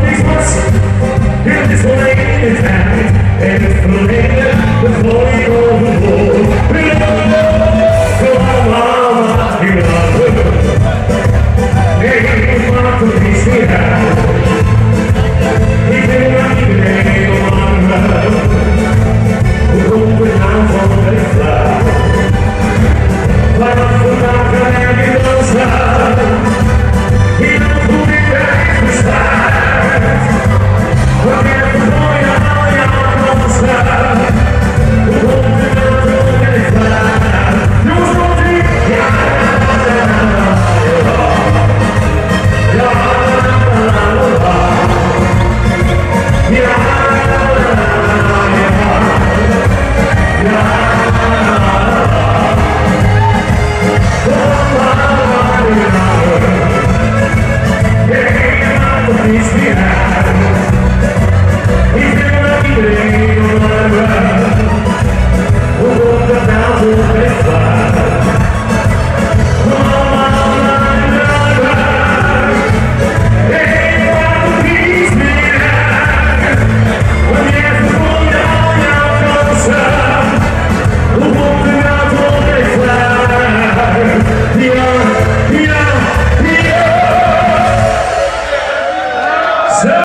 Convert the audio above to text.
Christmas in this lane is and it's the